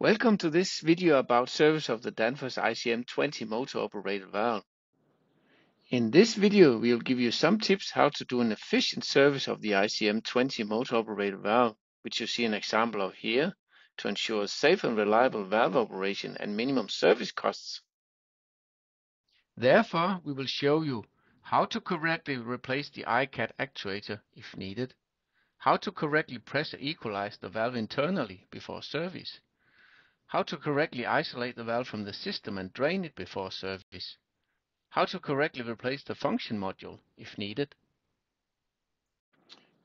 Welcome to this video about service of the Danfoss ICM20 motor operated valve. In this video we will give you some tips how to do an efficient service of the ICM20 motor operated valve, which you see an example of here, to ensure safe and reliable valve operation and minimum service costs. Therefore we will show you how to correctly replace the ICAD actuator if needed, how to correctly pressure equalize the valve internally before service, how to correctly isolate the valve from the system and drain it before service, how to correctly replace the function module if needed.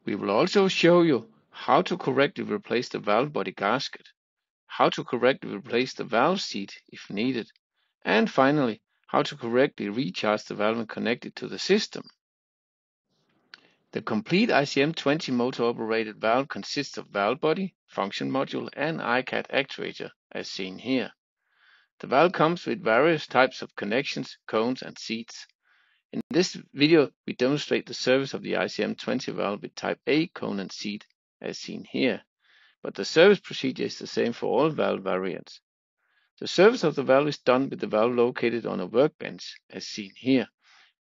We will also show you how to correctly replace the valve body gasket, how to correctly replace the valve seat if needed, and finally, how to correctly recharge the valve and connect it to the system. The complete ICM20 motor operated valve consists of valve body, function module and ICAD actuator as seen here. The valve comes with various types of connections, cones and seats. In this video we demonstrate the service of the ICM20 valve with type A cone and seat as seen here, but the service procedure is the same for all valve variants. The service of the valve is done with the valve located on a workbench as seen here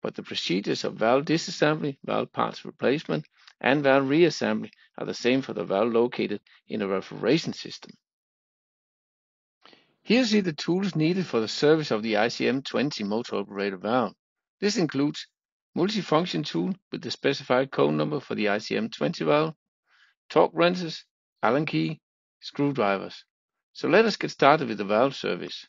but the procedures of valve disassembly, valve parts replacement, and valve reassembly are the same for the valve located in a refrigeration system. Here see the tools needed for the service of the ICM20 motor operated valve. This includes multifunction tool with the specified code number for the ICM20 valve, torque wrenches, Allen key, screwdrivers. So let us get started with the valve service.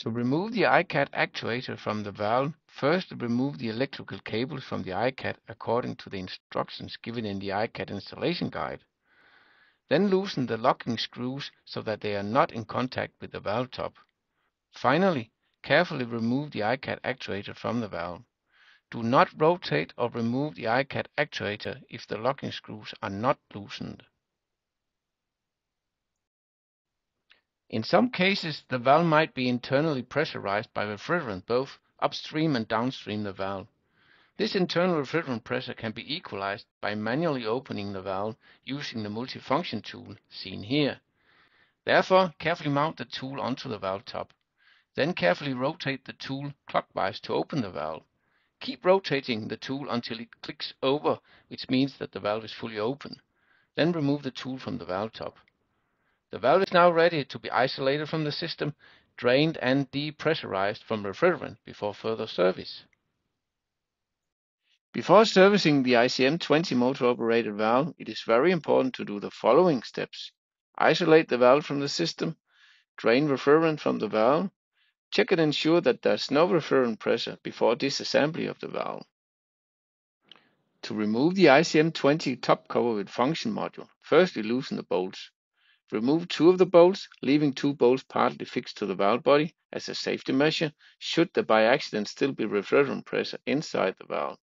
To remove the ICAD actuator from the valve, first remove the electrical cables from the ICAD according to the instructions given in the ICAD installation guide. Then loosen the locking screws so that they are not in contact with the valve top. Finally, carefully remove the ICAD actuator from the valve. Do not rotate or remove the ICAD actuator if the locking screws are not loosened. In some cases, the valve might be internally pressurized by refrigerant both upstream and downstream the valve. This internal refrigerant pressure can be equalized by manually opening the valve using the multifunction tool seen here. Therefore, carefully mount the tool onto the valve top. Then carefully rotate the tool clockwise to open the valve. Keep rotating the tool until it clicks over, which means that the valve is fully open. Then remove the tool from the valve top. The valve is now ready to be isolated from the system, drained and depressurized from refrigerant before further service. Before servicing the ICM20 motor operated valve, it is very important to do the following steps. Isolate the valve from the system, drain refrigerant from the valve, check and ensure that there is no refrigerant pressure before disassembly of the valve. To remove the ICM20 top cover with function module, firstly loosen the bolts. Remove two of the bolts, leaving two bolts partly fixed to the valve body as a safety measure should there by accident still be refrigerant pressure inside the valve.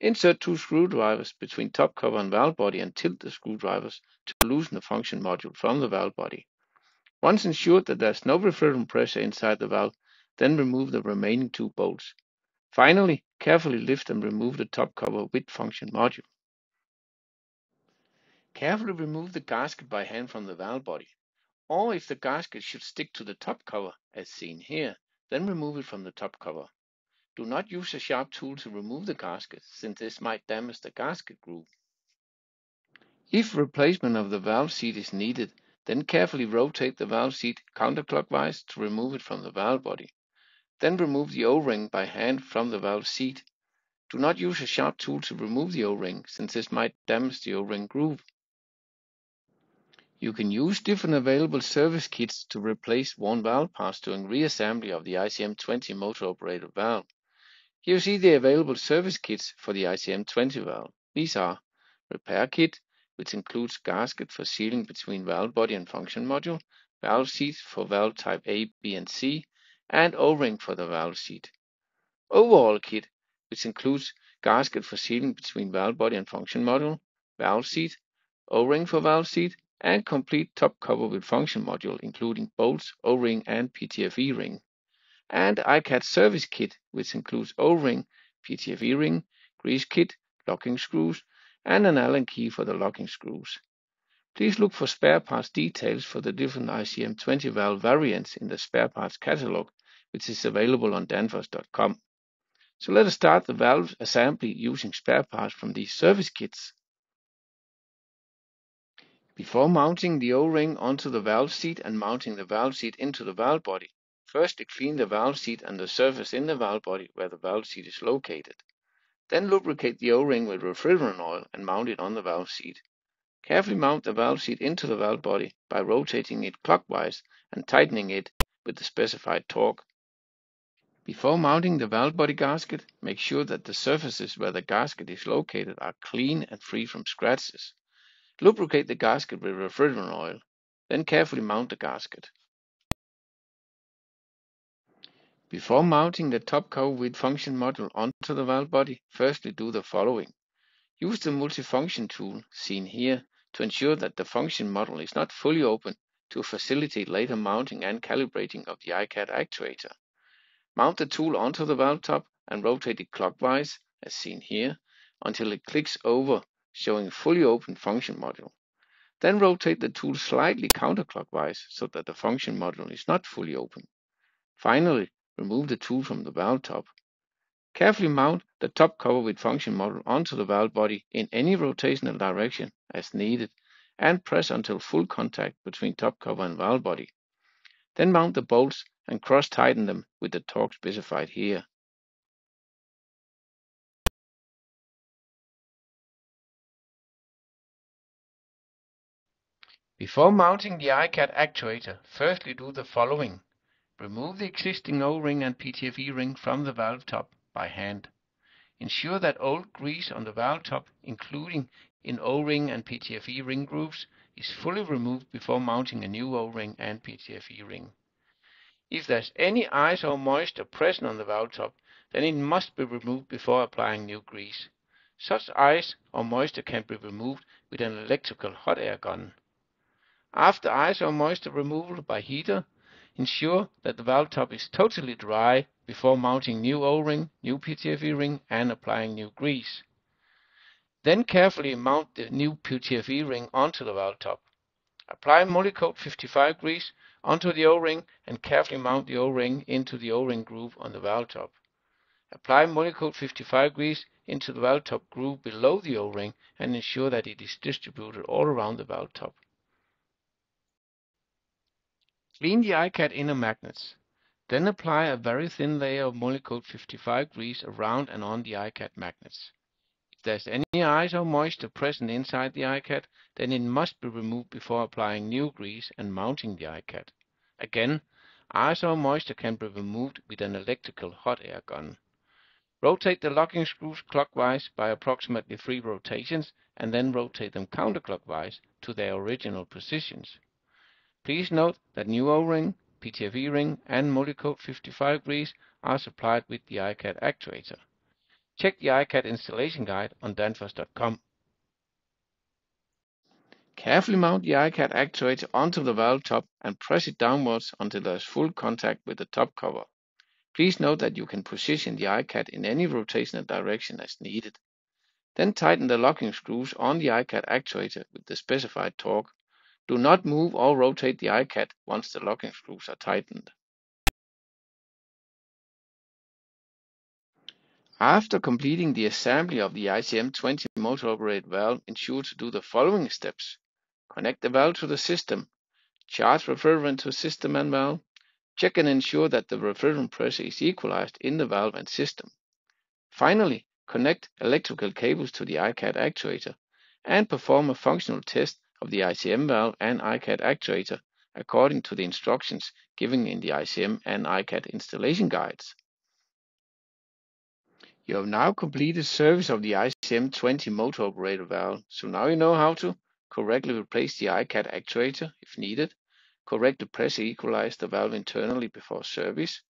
Insert two screwdrivers between top cover and valve body and tilt the screwdrivers to loosen the function module from the valve body. Once ensured that there is no refrigerant pressure inside the valve, then remove the remaining two bolts. Finally, carefully lift and remove the top cover with function module. Carefully remove the gasket by hand from the valve body, or if the gasket should stick to the top cover, as seen here, then remove it from the top cover. Do not use a sharp tool to remove the gasket, since this might damage the gasket groove. If replacement of the valve seat is needed, then carefully rotate the valve seat counterclockwise to remove it from the valve body. Then remove the O-ring by hand from the valve seat. Do not use a sharp tool to remove the O-ring, since this might damage the O-ring groove. You can use different available service kits to replace worn valve parts during reassembly of the ICM20 motor operated valve. Here you see the available service kits for the ICM20 valve. These are repair kit, which includes gasket for sealing between valve body and function module, valve seat for valve type A, B, and C, and O-ring for the valve seat. Overall kit, which includes gasket for sealing between valve body and function module, valve seat, O-ring for valve seat, and complete top cover with function module including bolts, O-ring and PTFE ring. And ICAD service kit which includes O-ring, PTFE ring, grease kit, locking screws and an Allen key for the locking screws. Please look for spare parts details for the different ICM20 valve variants in the spare parts catalog, which is available on danfoss.com. So let us start the valve assembly using spare parts from these service kits. Before mounting the O-ring onto the valve seat and mounting the valve seat into the valve body, firstly clean the valve seat and the surface in the valve body where the valve seat is located. Then lubricate the O-ring with refrigerant oil and mount it on the valve seat. Carefully mount the valve seat into the valve body by rotating it clockwise and tightening it with the specified torque. Before mounting the valve body gasket, make sure that the surfaces where the gasket is located are clean and free from scratches. Lubricate the gasket with refrigerant oil, then carefully mount the gasket. Before mounting the top cover with function module onto the valve body, firstly do the following. Use the multifunction tool, seen here, to ensure that the function module is not fully open to facilitate later mounting and calibrating of the ICAD actuator. Mount the tool onto the valve top and rotate it clockwise, as seen here, until it clicks over, showing fully open function module. Then rotate the tool slightly counterclockwise so that the function module is not fully open. Finally, remove the tool from the valve top Carefully mount the top cover with function module onto the valve body in any rotational direction as needed and press until full contact between top cover and valve body. Then mount the bolts and cross tighten them with the torque specified here. Before mounting the iCAD actuator, firstly do the following. Remove the existing O-ring and PTFE ring from the valve top by hand. Ensure that old grease on the valve top, including in O-ring and PTFE ring grooves, is fully removed before mounting a new O-ring and PTFE ring. If there's any ice or moisture present on the valve top, then it must be removed before applying new grease. Such ice or moisture can be removed with an electrical hot air gun. After ice or moisture removal by heater, ensure that the valve top is totally dry before mounting new O-ring, new PTFE ring and applying new grease. Then carefully mount the new PTFE ring onto the valve top. Apply Molykote 55 grease onto the O-ring and carefully mount the O-ring into the O-ring groove on the valve top. Apply Molykote 55 grease into the valve top groove below the O-ring and ensure that it is distributed all around the valve top. Clean the iCAD inner magnets. Then apply a very thin layer of Molykote 55 grease around and on the iCAD magnets. If there's any ice or moisture present inside the iCAD, then it must be removed before applying new grease and mounting the iCAD. Again, ice or moisture can be removed with an electrical hot air gun. Rotate the locking screws clockwise by approximately 3 rotations and then rotate them counterclockwise to their original positions. Please note that new O-ring PTFE ring and Molykote 55 grease are supplied with the iCAD actuator. Check the iCAD installation guide on danfoss.com. Carefully mount the iCAD actuator onto the valve top and press it downwards until there is full contact with the top cover. Please note that you can position the iCAD in any rotational direction as needed. Then tighten the locking screws on the iCAD actuator with the specified torque. Do not move or rotate the ICAD once the locking screws are tightened. After completing the assembly of the ICM20 motor operated valve, ensure to do the following steps. Connect the valve to the system. Charge refrigerant to system and valve. Check and ensure that the refrigerant pressure is equalized in the valve and system. Finally, connect electrical cables to the ICAD actuator and perform a functional test of the ICM valve and ICAD actuator according to the instructions given in the ICM and ICAD installation guides. You have now completed service of the ICM20 motor operator valve, so now you know how to correctly replace the ICAD actuator if needed, correctly pressure equalize the valve internally before service,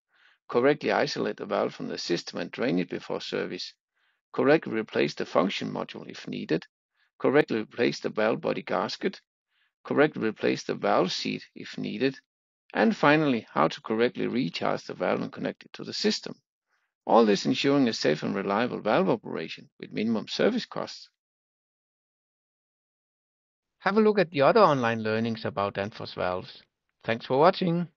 correctly isolate the valve from the system and drain it before service, correctly replace the function module if needed, correctly replace the valve body gasket, correctly replace the valve seat if needed, and finally, how to correctly recharge the valve and connect it to the system. All this ensuring a safe and reliable valve operation with minimum service costs. Have a look at the other online learnings about Danfoss valves. Thanks for watching.